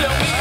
still we